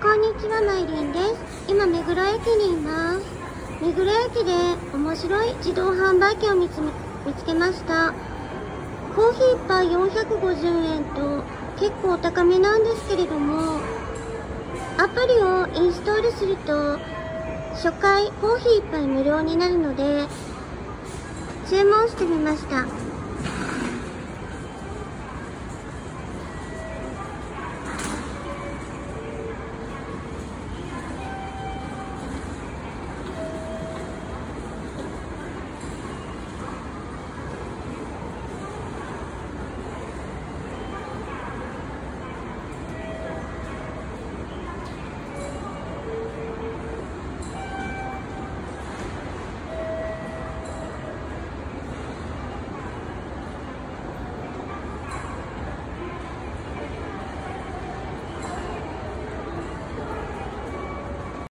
こんにちは、まいりんです。今、目黒駅にいます。目黒駅で面白い自動販売機を見つけました。コーヒー1杯450円と結構お高めなんですけれども、アプリをインストールすると、初回コーヒー1杯無料になるので、注文してみました。